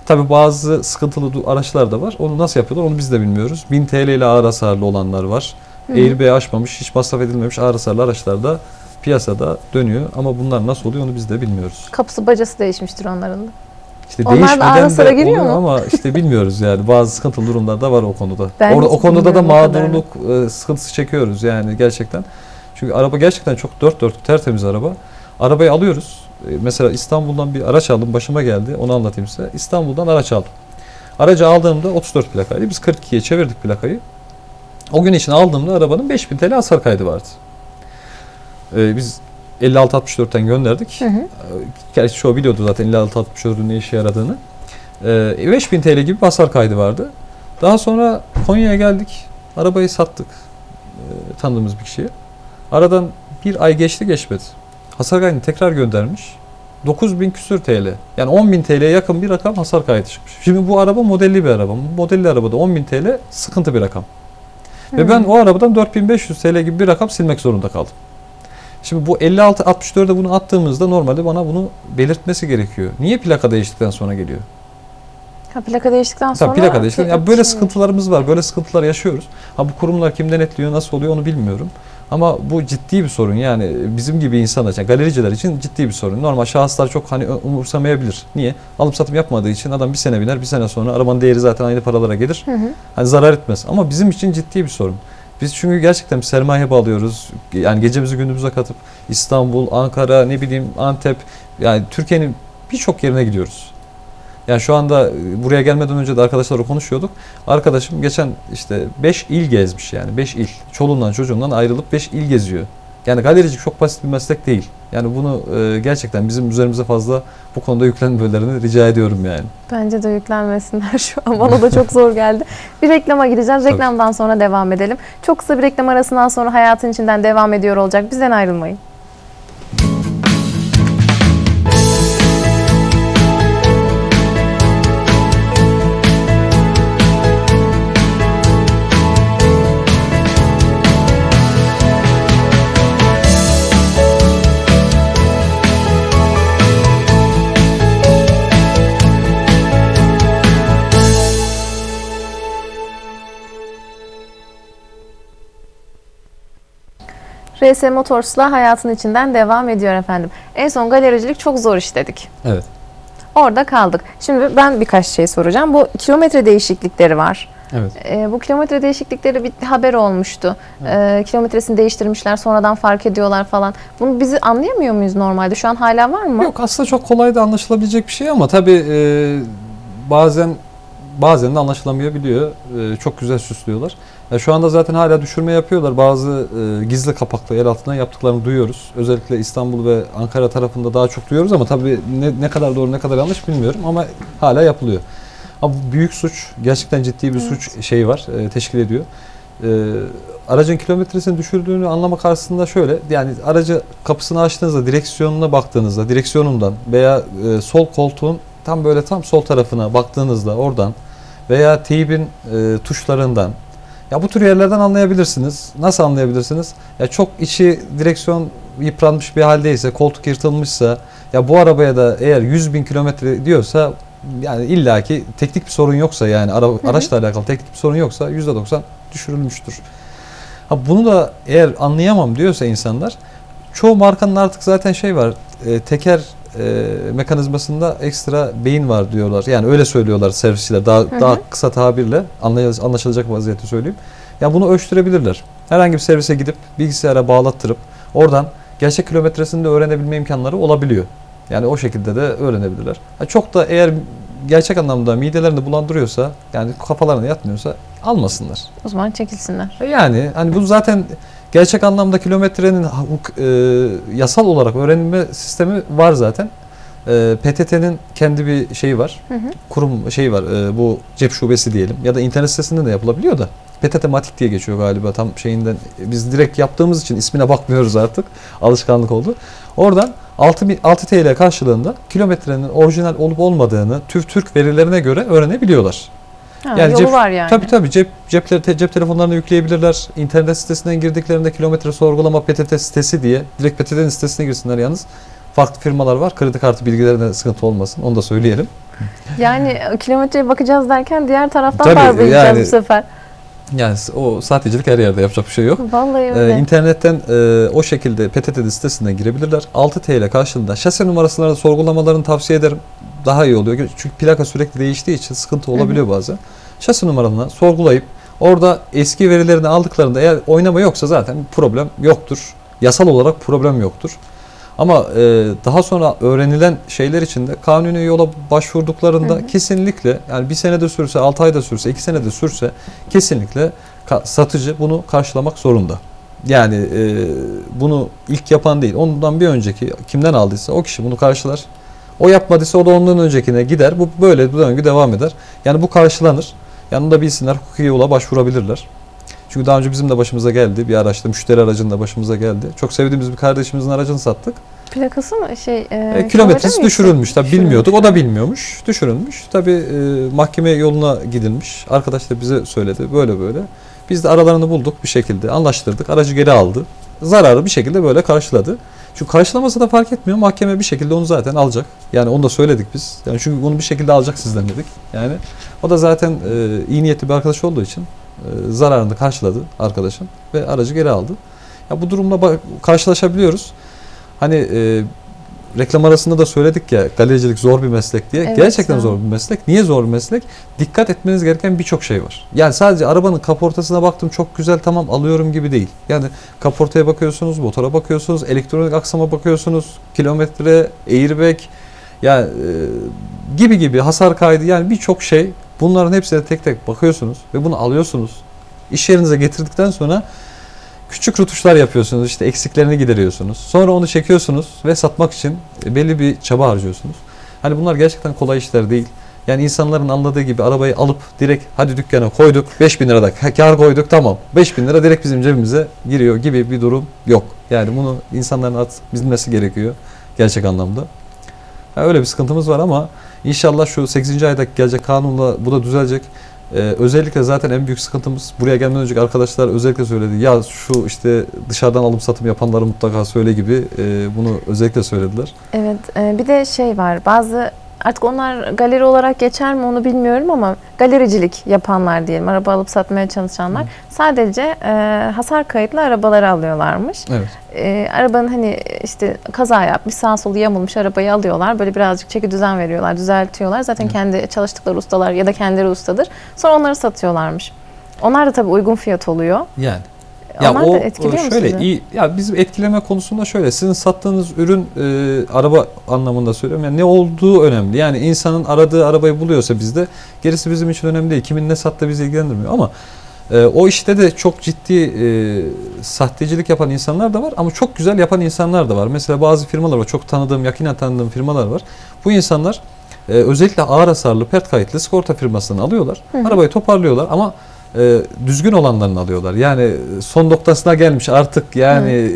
Tabi bazı sıkıntılı araçlar da var. Onu nasıl yapıyorlar onu biz de bilmiyoruz. 1000 TL ile ağır hasarlı olanlar var. Airbag aşmamış, hiç masraf edilmemiş ağır hasarlı araçlar da piyasada dönüyor. Ama bunlar nasıl oluyor onu biz de bilmiyoruz. Kapısı bacası değişmiştir onların da. İşte Onlar da değişmeden ağır de hasara giriyor mu? ama işte bilmiyoruz yani. Bazı sıkıntılı durumlar da var o konuda. Ben Orada, o konuda da mağdurluk e, sıkıntısı çekiyoruz yani gerçekten. Çünkü araba gerçekten çok dört dörtlük tertemiz araba. Arabayı alıyoruz. E, Mesela İstanbul'dan bir araç aldım. Başıma geldi. Onu anlatayım size. İstanbul'dan araç aldım. Aracı aldığımda 34 plakaydı. Biz 42'ye çevirdik plakayı. O gün için aldığımda arabanın 5000 TL hasar kaydı vardı. E, biz 56-64'ten gönderdik. Hı hı. Gerçi çoğu biliyordu zaten 56-64'ün ne işe yaradığını. Ee, 5000 TL gibi bir hasar kaydı vardı. Daha sonra Konya'ya geldik. Arabayı sattık. Ee, tanıdığımız bir kişiye. Aradan bir ay geçti geçmedi. Hasar kaydını tekrar göndermiş. 9000 küsür TL. Yani 10.000 TL'ye yakın bir rakam hasar kaydı çıkmış. Şimdi bu araba modelli bir araba. Bu modelli arabada 10.000 TL sıkıntı bir rakam. Ve ben o arabadan 4500 TL gibi bir rakam silmek zorunda kaldım. Şimdi bu 56-64'e bunu attığımızda normalde bana bunu belirtmesi gerekiyor. Niye plaka değiştikten sonra geliyor? Ha, plaka değiştikten sonra... Tabii plaka değiştikten. Ya böyle sıkıntılarımız var. Böyle sıkıntılar yaşıyoruz. Ha bu kurumlar kim denetliyor, nasıl oluyor onu bilmiyorum. Ama bu ciddi bir sorun. Yani bizim gibi insanlar için, galericiler için ciddi bir sorun. Normal şahıslar çok hani umursamayabilir. Niye? Alım satım yapmadığı için adam bir sene biner, bir sene sonra arabanın değeri zaten aynı paralara gelir. Hı hı. Hani zarar etmez. Ama bizim için ciddi bir sorun. Biz çünkü gerçekten sermaye bağlıyoruz. Yani gecemizi gündüzümüze katıp İstanbul, Ankara, ne bileyim Antep yani Türkiye'nin birçok yerine gidiyoruz. Yani şu anda e, buraya gelmeden önce de arkadaşlarla konuşuyorduk. Arkadaşım geçen işte 5 il gezmiş yani 5 il. Çoluğundan çocuğundan ayrılıp 5 il geziyor. Yani galericilik çok basit bir meslek değil. Yani bunu e, gerçekten bizim üzerimize fazla bu konuda yüklenmelerini rica ediyorum yani. Bence de yüklenmesinler şu an. Bana da çok zor geldi. Bir reklama gideceğiz. Tabii. Reklamdan sonra devam edelim. Çok kısa bir reklam arasından sonra hayatın içinden devam ediyor olacak. Bizden ayrılmayın. RS Motors'la hayatın içinden devam ediyor efendim. En son galericilik çok zor iş dedik. Evet. Orada kaldık. Şimdi ben birkaç şey soracağım. Bu kilometre değişiklikleri var. Evet. E, bu kilometre değişiklikleri bir haber olmuştu. E, kilometresini değiştirmişler sonradan fark ediyorlar falan. Bunu bizi anlayamıyor muyuz normalde? Şu an hala var mı? Yok aslında çok kolay da anlaşılabilecek bir şey ama tabii e, bazen bazen de anlaşılamayabiliyor. E, çok güzel süslüyorlar. Ya şu anda zaten hala düşürme yapıyorlar. Bazı e, gizli kapaklı el altından yaptıklarını duyuyoruz. Özellikle İstanbul ve Ankara tarafında daha çok duyuyoruz ama tabii ne, ne kadar doğru ne kadar yanlış bilmiyorum ama hala yapılıyor. Ama bu büyük suç, gerçekten ciddi bir Evet. suç şeyi var, e, teşkil ediyor. E, aracın kilometresini düşürdüğünü anlamak aslında şöyle, yani aracı kapısını açtığınızda, direksiyonuna baktığınızda, direksiyonundan veya e, sol koltuğun tam böyle tam sol tarafına baktığınızda oradan veya teybin e, tuşlarından ya bu tür yerlerden anlayabilirsiniz. Nasıl anlayabilirsiniz? Ya çok içi direksiyon yıpranmış bir haldeyse, koltuk yırtılmışsa, ya bu arabaya da eğer 100 bin kilometre diyorsa yani illaki teknik bir sorun yoksa yani ara, araçla alakalı teknik bir sorun yoksa %90 düşürülmüştür. Ha bunu da eğer anlayamam diyorsa insanlar çoğu markanın artık zaten şey var e, teker e, mekanizmasında ekstra beyin var diyorlar. Yani öyle söylüyorlar servisçiler daha hı. daha kısa tabirle anlaşılacak vaziyette söyleyeyim. Ya bunu ölçtürebilirler. Herhangi bir servise gidip bilgisayara bağlattırıp oradan gerçek kilometresini de öğrenebilme imkanları olabiliyor. Yani o şekilde de öğrenebilirler. Ha çok da eğer gerçek anlamda midelerini bulandırıyorsa yani kafalarına yatmıyorsa almasınlar. O zaman çekilsinler. Yani hani bu zaten gerçek anlamda kilometrenin hukuk, e, yasal olarak öğrenilme sistemi var zaten. E, PTT'nin kendi bir şeyi var. Hı hı. Kurum şeyi var. e, bu cep şubesi diyelim ya da internet sitesinde de yapılabiliyor da. PTT Matik diye geçiyor galiba tam şeyinden. Biz direkt yaptığımız için ismine bakmıyoruz artık. Alışkanlık oldu. Oradan 6, mi- 6 TL karşılığında kilometrenin orijinal olup olmadığını TÜV Türk verilerine göre öğrenebiliyorlar. Ha, Yani yolu cep- var yani. Tabii tabii cep cepleri te- cep telefonlarına yükleyebilirler. İnternet sitesinden girdiklerinde kilometre sorgulama PTT sitesi diye direkt PTT'nin sitesine girsinler yalnız. Farklı firmalar var. Kredi kartı bilgilerine sıkıntı olmasın. Onu da söyleyelim. Yani kilometreye bakacağız derken diğer taraftan Tabii, darbe yani- bu sefer. Yani o sahtecilik her yerde yapacak bir şey yok. Vallahi Ee, öyle. internetten e, o şekilde PTT sitesinden girebilirler. 6 TL karşılığında şase numarasını sorgulamalarını tavsiye ederim. Daha iyi oluyor. Çünkü plaka sürekli değiştiği için sıkıntı olabiliyor bazen. Şase numaranı sorgulayıp orada eski verilerini aldıklarında eğer oynama yoksa zaten problem yoktur. Yasal olarak problem yoktur. Ama e, daha sonra öğrenilen şeyler için de kanuni yola başvurduklarında Hı hı. kesinlikle yani bir senede sürse, 6 ayda sürse, 2 senede sürse kesinlikle satıcı bunu karşılamak zorunda. Yani e, bunu ilk yapan değil. Ondan bir önceki kimden aldıysa o kişi bunu karşılar. O yapmadıysa o da ondan öncekine gider. Bu böyle bu döngü devam eder. Yani bu karşılanır. Yanında bilsinler hukuki yola başvurabilirler. Çünkü daha önce bizim de başımıza geldi. Bir araçta müşteri aracında başımıza geldi. Çok sevdiğimiz bir kardeşimizin aracını sattık. Plakası mı şey e, E, kilometre kilometresi düşürülmüş. Tabii bilmiyorduk. O da bilmiyormuş. Düşürülmüş. Tabii e, mahkeme yoluna gidilmiş. Arkadaş da bize söyledi. Böyle böyle. Biz de aralarını bulduk bir şekilde. Anlaştırdık. Aracı geri aldı. Zararı bir şekilde böyle karşıladı. Çünkü karşılamasa da fark etmiyor. Mahkeme bir şekilde onu zaten alacak. Yani onu da söyledik biz. Yani çünkü bunu bir şekilde alacak sizden dedik. Yani o da zaten e, iyi niyetli bir arkadaş olduğu için e, zararını karşıladı arkadaşın ve aracı geri aldı. Ya bu durumla karşılaşabiliyoruz. Hani e, reklam arasında da söyledik ya galericilik zor bir meslek diye. Evet, Gerçekten zor bir meslek. Niye zor bir meslek? Dikkat etmeniz gereken birçok şey var. Yani sadece arabanın kaportasına baktım çok güzel tamam alıyorum gibi değil. Yani kaportaya bakıyorsunuz, motora bakıyorsunuz, elektronik aksama bakıyorsunuz, kilometre, airbag yani e, gibi gibi hasar kaydı yani birçok şey bunların hepsine tek tek bakıyorsunuz ve bunu alıyorsunuz. İş yerinize getirdikten sonra küçük rutuşlar yapıyorsunuz. işte eksiklerini gideriyorsunuz. Sonra onu çekiyorsunuz ve satmak için belli bir çaba harcıyorsunuz. Hani bunlar gerçekten kolay işler değil. Yani insanların anladığı gibi arabayı alıp direkt hadi dükkana koyduk 5000 lirada kar koyduk tamam 5000 lira direkt bizim cebimize giriyor gibi bir durum yok. Yani bunu insanların at bilmesi gerekiyor gerçek anlamda. Ha, öyle bir sıkıntımız var ama inşallah şu 8. aydaki gelecek kanunla bu da düzelecek. Ee, özellikle zaten en büyük sıkıntımız buraya gelmeden önceki arkadaşlar özellikle söyledi. Ya şu işte dışarıdan alım satım yapanları mutlaka söyle gibi e, bunu özellikle söylediler. Evet e, bir de şey var bazı artık onlar galeri olarak geçer mi onu bilmiyorum ama galericilik yapanlar diyelim. Araba alıp satmaya çalışanlar. Sadece e, hasar kayıtlı arabaları alıyorlarmış. Evet. E, arabanın hani işte kaza yapmış, sağ solu yamulmuş arabayı alıyorlar. Böyle birazcık çeki düzen veriyorlar, düzeltiyorlar. Zaten Evet. kendi çalıştıkları ustalar ya da kendileri ustadır. Sonra onları satıyorlarmış. Onlar da tabii uygun fiyat oluyor. Yani. Onlar da etkiliyor mu şöyle sizi? iyi ya bizim etkileme konusunda şöyle sizin sattığınız ürün e, araba anlamında söylüyorum yani ne olduğu önemli. Yani insanın aradığı arabayı buluyorsa bizde gerisi bizim için önemli değil. Kimin ne sattığı bizi ilgilendirmiyor ama e, o işte de çok ciddi e, sahtecilik yapan insanlar da var ama çok güzel yapan insanlar da var. Mesela bazı firmalar var. Çok tanıdığım, yakinen tanıdığım firmalar var. Bu insanlar e, özellikle ağır hasarlı pert kayıtlı sigorta firmasından alıyorlar. Hı hı. Arabayı toparlıyorlar ama e, düzgün olanlarını alıyorlar. Yani son noktasına gelmiş artık yani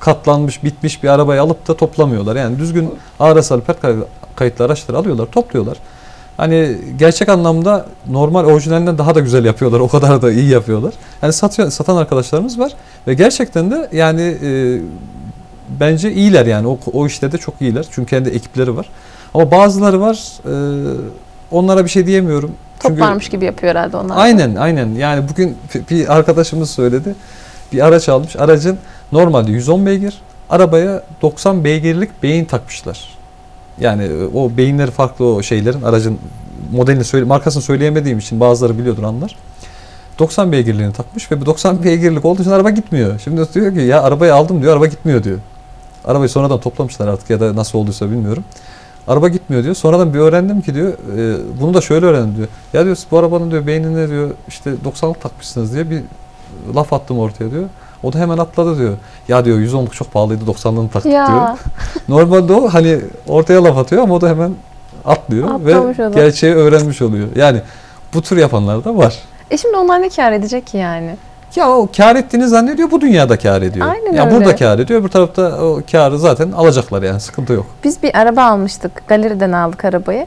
katlanmış bitmiş bir arabayı alıp da toplamıyorlar. Yani düzgün ağır hasarlı pert kay- kayıtlı araçları alıyorlar topluyorlar. Hani gerçek anlamda normal orijinalinden daha da güzel yapıyorlar. O kadar da iyi yapıyorlar. Yani satıyor, satan arkadaşlarımız var ve gerçekten de yani e, bence iyiler yani o, o işte de çok iyiler. Çünkü kendi ekipleri var. Ama bazıları var e, onlara bir şey diyemiyorum. Çünkü- Toplarmış gibi yapıyor herhalde onlar. Aynen aynen. Yani bugün bir arkadaşımız söyledi. Bir araç almış. Aracın normalde 110 beygir. Arabaya 90 beygirlik beyin takmışlar. Yani e, o beyinleri farklı o şeylerin aracın modelini söyle markasını söyleyemediğim için bazıları biliyordur anlar. 90 beygirliğini takmış ve bu 90 beygirlik olduğu için araba gitmiyor. Şimdi diyor ki ya arabayı aldım diyor araba gitmiyor diyor. Arabayı sonradan toplamışlar artık ya da nasıl olduysa bilmiyorum. Araba gitmiyor diyor. Sonradan bir öğrendim ki diyor e, bunu da şöyle öğrendim diyor. Ya diyor bu arabanın diyor beynine diyor işte 90'lık takmışsınız diye bir laf attım ortaya diyor. O da hemen atladı diyor. Ya diyor 110'luk çok pahalıydı 90'lığını taktık diyor. Ya Normalde o hani ortaya laf atıyor ama o da hemen atlıyor Atlamış ve da. gerçeği öğrenmiş oluyor. Yani bu tür yapanlar da var. e şimdi onlar ne kar edecek ki yani? Ya o kar ettiğini zannediyor bu dünyada kar ediyor. Aynen ya öyle. burada kar ediyor öbür tarafta o karı zaten alacaklar yani sıkıntı yok. Biz bir araba almıştık. Galeriden aldık arabayı.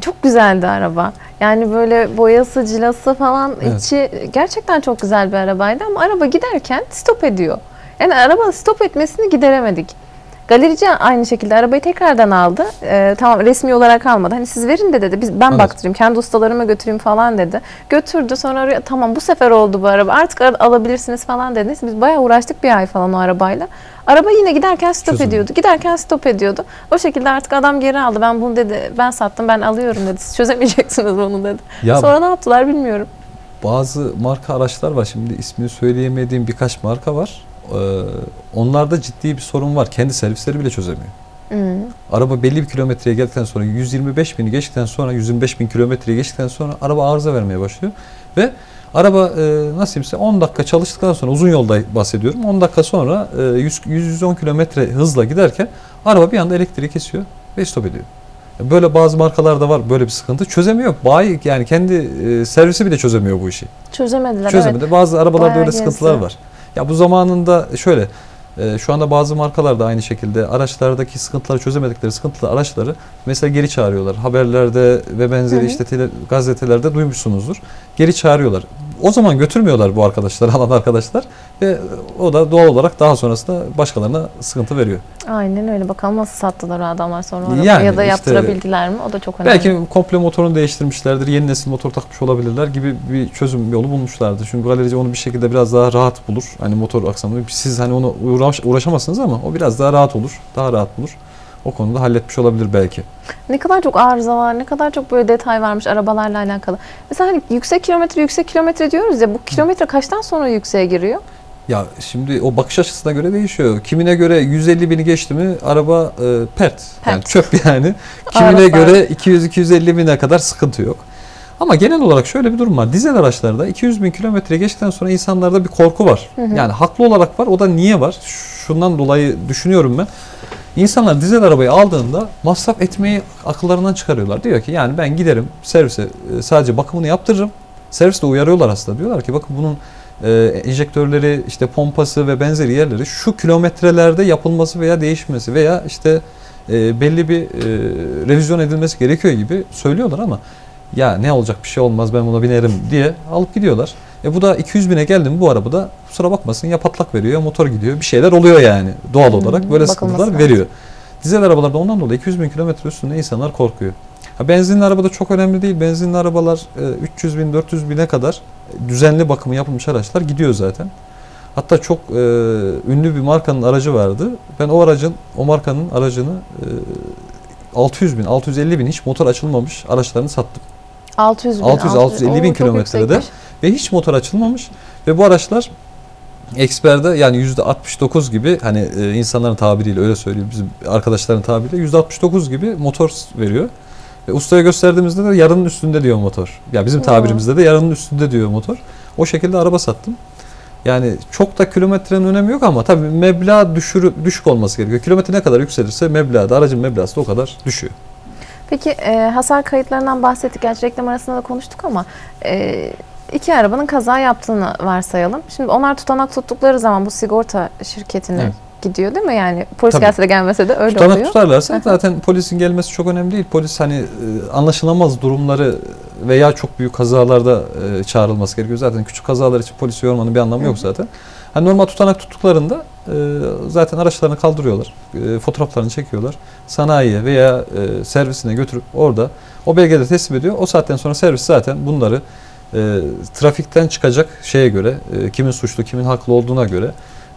Çok güzeldi araba. Yani böyle boyası, cilası falan Evet. içi gerçekten çok güzel bir arabaydı ama araba giderken stop ediyor. Yani araba stop etmesini gideremedik. Galerici aynı şekilde arabayı tekrardan aldı. Ee, tamam resmi olarak almadı. Hani siz verin de dedi. Biz ben Evet. baktırayım, kendi ustalarıma götüreyim falan dedi. Götürdü. Sonra araya tamam bu sefer oldu bu araba. Artık ar- alabilirsiniz falan dedi. Biz bayağı uğraştık bir ay falan o arabayla. Araba yine giderken stop Çözülmedi. ediyordu. Giderken stop ediyordu. O şekilde artık adam geri aldı. Ben bunu dedi, ben sattım, ben alıyorum dedi. Siz çözemeyeceksiniz bunu dedi. Ya Sonra ne yaptılar bilmiyorum. bazı marka araçlar var şimdi ismini söyleyemediğim birkaç marka var. Ee, onlarda ciddi bir sorun var. Kendi servisleri bile çözemiyor. Hmm. Araba belli bir kilometreye geldikten sonra 125 bini geçtikten sonra 125 bin kilometreye geçtikten sonra araba arıza vermeye başlıyor. Ve araba e, nasıl diyeyimse 10 dakika çalıştıktan sonra uzun yolda bahsediyorum. 10 dakika sonra e, 100 110 kilometre hızla giderken araba bir anda elektriği kesiyor ve stop ediyor. Böyle bazı markalarda var böyle bir sıkıntı. Çözemiyor. Bayi yani kendi e, servisi bile çözemiyor bu işi. Çözemediler. Çözemedi. Bazı arabalarda Bayağı öyle sıkıntılar var. Ya bu zamanında şöyle e, şu anda bazı markalar da aynı şekilde araçlardaki sıkıntıları çözemedikleri sıkıntılı araçları mesela geri çağırıyorlar. Haberlerde ve benzeri Hı hı. işte tele- gazetelerde duymuşsunuzdur. Geri çağırıyorlar. O zaman götürmüyorlar bu arkadaşlar, alan arkadaşlar ve o da doğal olarak daha sonrasında başkalarına sıkıntı veriyor. Aynen öyle. Bakalım nasıl sattılar o adamlar sonra Yani ya da işte- yaptırabildiler mi? O da çok önemli. Belki komple motorunu değiştirmişlerdir, yeni nesil motor takmış olabilirler gibi bir çözüm yolu bulmuşlardır. Çünkü galerici onu bir şekilde biraz daha rahat bulur. Hani motor aksamını siz hani ona uğraş, uğraşamazsınız ama o biraz daha rahat olur. Daha rahat bulur. O konuda halletmiş olabilir belki. Ne kadar çok arıza var, ne kadar çok böyle detay varmış arabalarla alakalı. Mesela hani yüksek kilometre, yüksek kilometre diyoruz ya bu kilometre kaçtan sonra yükseğe giriyor? Ya şimdi o bakış açısına göre değişiyor. Kimine göre 150 bini geçti mi araba e, pert. Yani Pert. çöp yani. Kimine göre 200-250 bine kadar sıkıntı yok. Ama genel olarak şöyle bir durum var. Dizel araçlarda 200 bin kilometre geçtikten sonra insanlarda bir korku var. Hı hı. Yani haklı olarak var. O da niye var? Şundan dolayı düşünüyorum ben. İnsanlar dizel arabayı aldığında masraf etmeyi akıllarından çıkarıyorlar. Diyor ki yani ben giderim servise e, sadece bakımını yaptırırım. Serviste uyarıyorlar aslında. Diyorlar ki bakın bunun e, enjektörleri, işte pompası ve benzeri yerleri şu kilometrelerde yapılması veya değişmesi veya işte e, belli bir e, revizyon edilmesi gerekiyor gibi söylüyorlar ama ya ne olacak bir şey olmaz ben buna binerim diye alıp gidiyorlar. E bu da 200 bine geldi mi bu arabada kusura bakmasın ya patlak veriyor ya motor gidiyor bir şeyler oluyor yani doğal Hmm, olarak böyle sıkıntılar lazım. veriyor. Dizel arabalarda ondan dolayı 200 bin kilometre üstünde insanlar korkuyor. Ha, benzinli arabada çok önemli değil. Benzinli arabalar e, 300 bin 400 bine kadar düzenli bakımı yapılmış araçlar gidiyor zaten. Hatta çok e, ünlü bir markanın aracı vardı. Ben o aracın, o markanın aracını e, 600 bin, 650 bin hiç motor açılmamış araçlarını sattım. 600 bin. 600, 650 bin kilometrede. Ve hiç motor açılmamış. Ve bu araçlar eksperde yani %69 gibi hani e, insanların tabiriyle öyle söyleyeyim bizim arkadaşların tabiriyle %69 gibi motor veriyor. Ve ustaya gösterdiğimizde de yarının üstünde diyor motor. Ya bizim Oo. tabirimizde de yarının üstünde diyor motor. O şekilde araba sattım. Yani çok da kilometrenin önemi yok ama tabii meblağ düşürü, düşük olması gerekiyor. Kilometre ne kadar yükselirse meblağ da aracın meblağ da o kadar düşüyor. Peki e, hasar kayıtlarından bahsettik. Gerçi reklam arasında da konuştuk ama e, iki arabanın kaza yaptığını varsayalım. Şimdi onlar tutanak tuttukları zaman bu sigorta şirketine Evet. gidiyor değil mi? Yani polis Tabii. gelse de gelmese de öyle Tutanak oluyor. tutarlarsa Aha. zaten polisin gelmesi çok önemli değil. Polis hani e, anlaşılamaz durumları veya çok büyük kazalarda e, çağrılması gerekiyor. Zaten küçük kazalar için polisi yormanın bir anlamı yok Hı hı. zaten. Hani normal tutanak tuttuklarında e, zaten araçlarını kaldırıyorlar. E, fotoğraflarını çekiyorlar. Sanayiye veya e, servisine götürüp orada o belgeleri teslim ediyor. O saatten sonra servis zaten bunları e, trafikten çıkacak şeye göre, e, kimin suçlu, kimin haklı olduğuna göre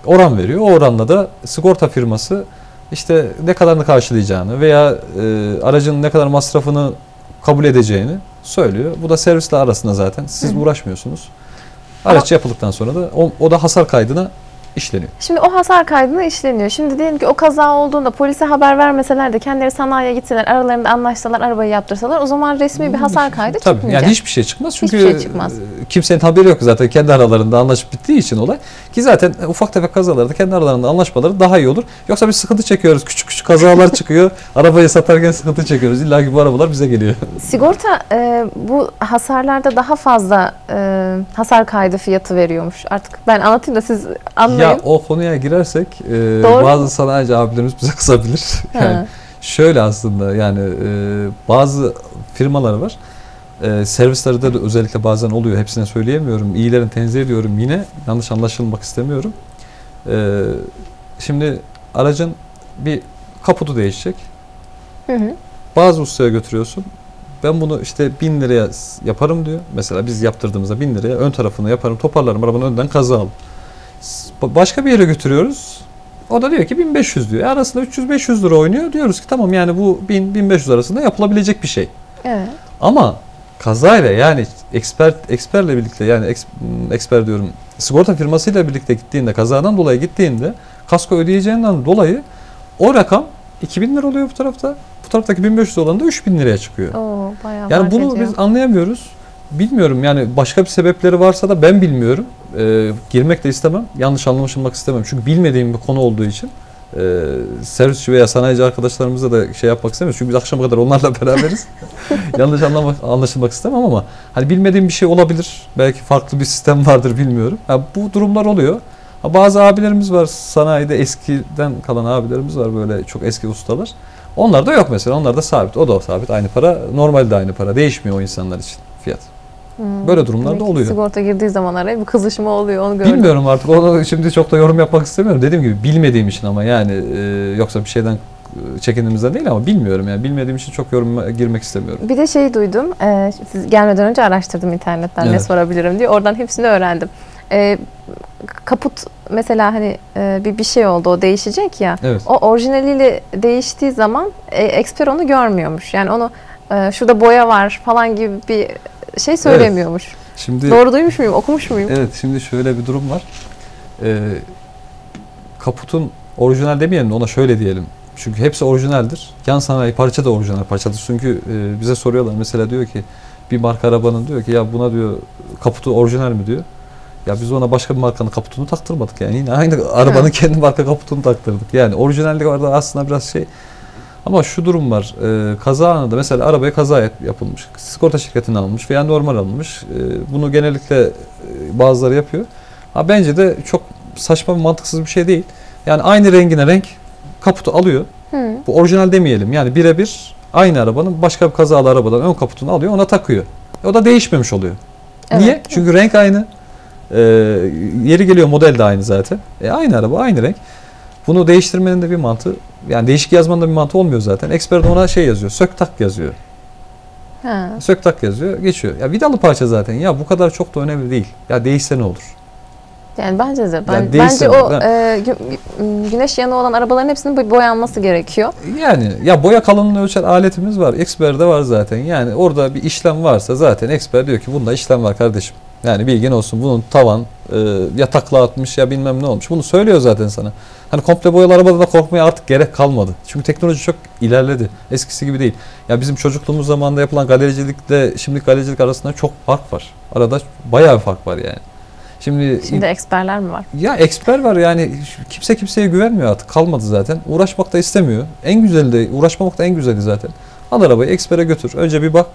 oran veriyor. O oranla da sigorta firması işte ne kadarını karşılayacağını veya e, aracın ne kadar masrafını kabul edeceğini söylüyor. Bu da servisle arasında zaten. Siz hı. uğraşmıyorsunuz. Araç yapıldıktan sonra da o, o da hasar kaydına işleniyor. Şimdi o hasar kaydına işleniyor. Şimdi diyelim ki o kaza olduğunda polise haber vermeseler de kendileri sanayiye gitseler, aralarında anlaşsalar, arabayı yaptırsalar o zaman resmi bir hasar kaydı Tabii çıkmayacak. yani hiçbir şey çıkmaz çünkü Hiçbir şey çıkmaz. e, kimsenin haberi yok zaten kendi aralarında anlaşıp bittiği için olay. Ki zaten ufak tefek kazalarda kendi aralarında anlaşmaları daha iyi olur. Yoksa biz sıkıntı çekiyoruz. Küçük küçük kazalar çıkıyor. Arabayı satarken sıkıntı çekiyoruz. İlla ki bu arabalar bize geliyor. Sigorta e, bu hasarlarda daha fazla e, hasar kaydı fiyatı veriyormuş. Artık ben anlatayım da siz anlayın. Ya o konuya girersek e, Doğru. bazı sanayici abilerimiz bize kızabilir. Ha. yani şöyle aslında yani e, bazı firmalar var. E, servislerde de özellikle bazen oluyor. Hepsine söyleyemiyorum. İyilerini tenzih ediyorum yine. Yanlış anlaşılmak istemiyorum. E, şimdi aracın bir kaputu değişecek. Hı hı. Bazı ustaya götürüyorsun. Ben bunu işte bin liraya yaparım diyor. Mesela biz yaptırdığımızda bin liraya ön tarafını yaparım, toparlarım, arabanın önden kaza alırım. Başka bir yere götürüyoruz. O da diyor ki 1500 diyor. E arasında 300-500 lira oynuyor. Diyoruz ki tamam yani bu 1000-1500 arasında yapılabilecek bir şey. Evet. Ama kazayla yani expert eksperle birlikte yani eks, m, eksper diyorum sigorta firmasıyla birlikte gittiğinde kazadan dolayı gittiğinde kasko ödeyeceğinden dolayı o rakam 2000 lira oluyor bu tarafta. Bu taraftaki 1500 olan da 3000 liraya çıkıyor. Oo, bayağı Yani bunu ediyor. biz anlayamıyoruz. Bilmiyorum yani başka bir sebepleri varsa da ben bilmiyorum. Ee, girmek de istemem. Yanlış anlaşılmak istemem. Çünkü bilmediğim bir konu olduğu için e, servisçi veya sanayici arkadaşlarımıza da şey yapmak istemiyoruz. Çünkü biz akşama kadar onlarla beraberiz. Yanlış anlamak, anlaşılmak istemem ama hani bilmediğim bir şey olabilir. Belki farklı bir sistem vardır bilmiyorum. Ha, bu durumlar oluyor. Ha, bazı abilerimiz var sanayide eskiden kalan abilerimiz var böyle çok eski ustalar. Onlar da yok mesela. Onlar da sabit. O da sabit. Aynı para. Normalde aynı para. Değişmiyor o insanlar için fiyat. Hmm. Böyle durumlar da oluyor. Sigorta girdiği zaman araya bir kızışma oluyor onu gördüm. Bilmiyorum artık. Onu şimdi çok da yorum yapmak istemiyorum. Dediğim gibi bilmediğim için ama yani e, yoksa bir şeyden e, çekindiğimizden değil ama bilmiyorum yani. Bilmediğim için çok yoruma girmek istemiyorum. Bir de şey duydum. e, siz gelmeden önce araştırdım internetten ne Evet. sorabilirim diye. Oradan hepsini öğrendim. E, kaput mesela hani e, bir bir şey oldu o değişecek ya. Evet. O orijinaliyle değiştiği zaman e, eksper onu görmüyormuş. Yani onu e, şurada boya var falan gibi bir şey söylemiyormuş. Şimdi Doğru duymuş muyum? Okumuş muyum? Evet şimdi şöyle bir durum var. Ee, kaputun orijinal demeyelim de ona şöyle diyelim. Çünkü hepsi orijinaldir. Yan sanayi parça da orijinal parçadır. Çünkü e, bize soruyorlar mesela diyor ki bir marka arabanın diyor ki ya buna diyor kaputu orijinal mi diyor. Ya biz ona başka bir markanın kaputunu taktırmadık yani. Yine aynı arabanın Ha. kendi marka kaputunu taktırdık. Yani orijinallik orada aslında biraz şey ama şu durum var. E, kaza anında mesela arabaya kaza yap- yapılmış. Sigorta şirketinden alınmış veya normal alınmış. E, bunu genellikle e, bazıları yapıyor. Ha, bence de çok saçma ve mantıksız bir şey değil. Yani aynı rengine renk kaputu alıyor. Hı. Bu orijinal demeyelim. Yani birebir aynı arabanın başka bir kazalı arabadan ön kaputunu alıyor ona takıyor. E, o da değişmemiş oluyor. Niye? Evet. Çünkü renk aynı. E, yeri geliyor model de aynı zaten. E, aynı araba aynı renk. Bunu değiştirmenin de bir mantığı yani değişik yazmanın da bir mantığı olmuyor zaten. Expert ona şey yazıyor. Sök tak yazıyor. Ha. Sök tak yazıyor. Geçiyor. Ya vidalı parça zaten. Ya bu kadar çok da önemli değil. Ya değişse ne olur? Yani bence de. Ben, Yani bence o ben- e, gü- güneş yanığı olan arabaların hepsinin boy- boyanması gerekiyor. Yani ya boya kalınlığını ölçen aletimiz var. Expert'de var zaten. Yani orada bir işlem varsa zaten expert diyor ki bunda işlem var kardeşim. Yani bilgin olsun bunun tavan e, ya takla atmış ya bilmem ne olmuş. Bunu söylüyor zaten sana. Hani komple boyalı arabada da korkmaya artık gerek kalmadı. Çünkü teknoloji çok ilerledi. Eskisi gibi değil. Ya bizim çocukluğumuz zamanında yapılan galericilikle şimdiki galericilik arasında çok fark var. Arada bayağı bir fark var yani. Şimdi, Şimdi eksperler mi var? ya eksper var yani kimse kimseye güvenmiyor artık kalmadı zaten. Uğraşmak da istemiyor. En güzeli de uğraşmamak da en güzeli zaten. Al arabayı ekspere götür. Önce bir bak.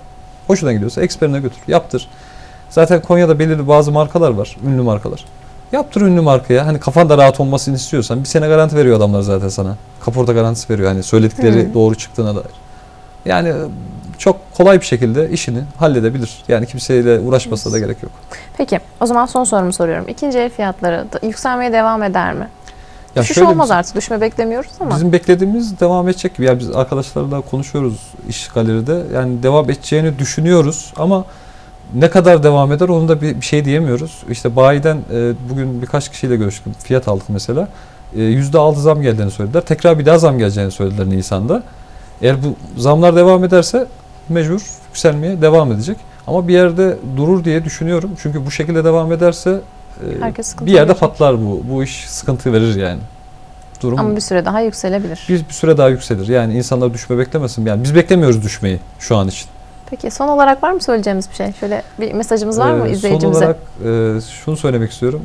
Hoşuna gidiyorsa eksperine götür. Yaptır. Zaten Konya'da belirli bazı markalar var. Ünlü markalar. Yaptır ünlü markaya. Hani kafan da rahat olmasını istiyorsan bir sene garanti veriyor adamlar zaten sana. Kaporta garantisi veriyor. Hani söyledikleri Hı. doğru çıktığına dair. Yani çok kolay bir şekilde işini halledebilir. Yani kimseyle uğraşmasına da gerek yok. Peki o zaman son sorumu soruyorum. İkinci el fiyatları da yükselmeye devam eder mi? Ya Düşüş şöyle olmaz bizim- artık. Düşme beklemiyoruz ama. Bizim beklediğimiz devam edecek gibi. Yani biz arkadaşlarla konuşuyoruz iş galeride. Yani devam edeceğini düşünüyoruz ama ne kadar devam eder onu da bir, bir şey diyemiyoruz. İşte bayiden e, bugün birkaç kişiyle görüştüm. Fiyat aldık mesela. E, %6 zam geldiğini söylediler. Tekrar bir daha zam geleceğini söylediler Nisan'da. Eğer bu zamlar devam ederse mecbur yükselmeye devam edecek. Ama bir yerde durur diye düşünüyorum. Çünkü bu şekilde devam ederse e, bir yerde görecek. patlar bu. Bu iş sıkıntı verir yani. Durum Ama bir süre daha yükselebilir. bir, bir süre daha yükselir. Yani insanlar düşme beklemesin. Yani biz beklemiyoruz düşmeyi şu an için. Peki son olarak var mı söyleyeceğimiz bir şey? Şöyle bir mesajımız var mı Ee, izleyicimize? Son olarak e, şunu söylemek istiyorum.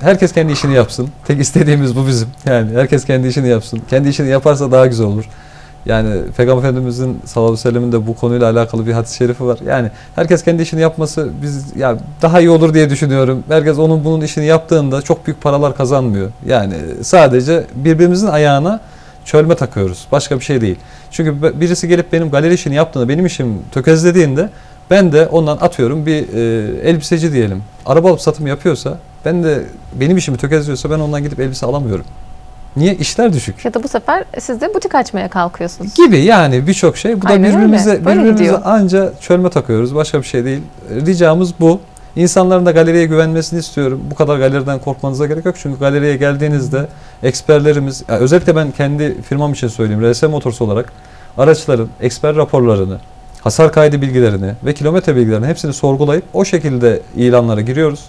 Herkes kendi işini yapsın. Tek istediğimiz bu bizim. Yani herkes kendi işini yapsın. Kendi işini yaparsa daha güzel olur. Yani Peygamber Efendimizin sallallahu aleyhi ve sellemin de bu konuyla alakalı bir hadis-i şerifi var. Yani herkes kendi işini yapması biz ya daha iyi olur diye düşünüyorum. Herkes onun bunun işini yaptığında çok büyük paralar kazanmıyor. Yani sadece birbirimizin ayağına çölme takıyoruz. Başka bir şey değil. Çünkü birisi gelip benim galeri işini yaptığında, benim işim tökezlediğinde ben de ondan atıyorum bir e, elbiseci diyelim. Araba alıp satım yapıyorsa ben de benim işimi tökezliyorsa ben ondan gidip elbise alamıyorum. Niye? İşler düşük. Ya da bu sefer siz de butik açmaya kalkıyorsunuz. Gibi yani birçok şey. Bu da Aynen birbirimize, birbirimize anca çölme takıyoruz. Başka bir şey değil. Ricamız bu. İnsanların da galeriye güvenmesini istiyorum. Bu kadar galeriden korkmanıza gerek yok. Çünkü galeriye geldiğinizde eksperlerimiz, ya özellikle ben kendi firmam için söyleyeyim. RS Motors olarak araçların eksper raporlarını, hasar kaydı bilgilerini ve kilometre bilgilerini hepsini sorgulayıp o şekilde ilanlara giriyoruz.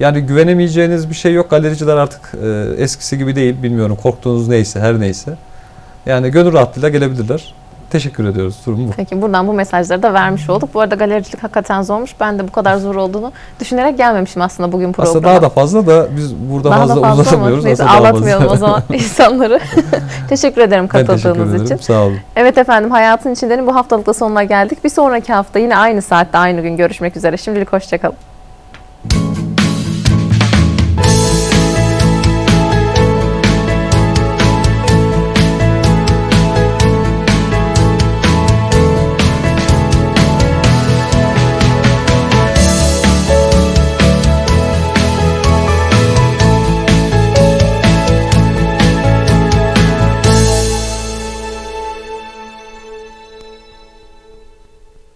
Yani güvenemeyeceğiniz bir şey yok. Galericiler artık e, eskisi gibi değil. Bilmiyorum korktuğunuz neyse her neyse. Yani gönül rahatlığıyla gelebilirler. Teşekkür ediyoruz. Durum bu. Peki buradan bu mesajları da vermiş olduk. Bu arada galericilik hakikaten zormuş. Ben de bu kadar zor olduğunu düşünerek gelmemişim aslında bugün programa. Aslında daha da fazla da biz burada Daha da fazla, fazla mı? uzatamıyoruz. Neyse ağlatmayalım fazla. o zaman insanları. teşekkür ederim Ben teşekkür katıldığınız ederim. için. Sağ olun. Evet efendim Hayatın İçinden'in bu haftalıkta sonuna geldik. Bir sonraki hafta yine aynı saatte aynı gün görüşmek üzere. Şimdilik hoşçakalın.